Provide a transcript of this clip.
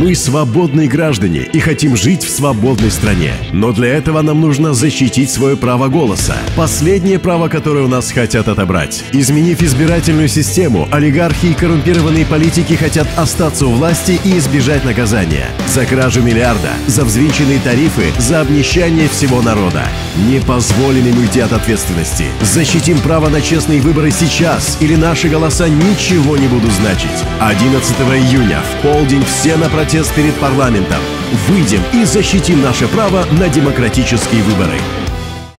Мы свободные граждане и хотим жить в свободной стране. Но для этого нам нужно защитить свое право голоса. Последнее право, которое у нас хотят отобрать. Изменив избирательную систему, олигархи и коррумпированные политики хотят остаться у власти и избежать наказания. За кражу миллиарда, за взвинченные тарифы, за обнищание всего народа. Не позволим им уйти от ответственности. Защитим право на честные выборы сейчас, или наши голоса ничего не будут значить. 11 июня в полдень все на протест перед парламентом. Выйдем и защитим наше право на демократические выборы.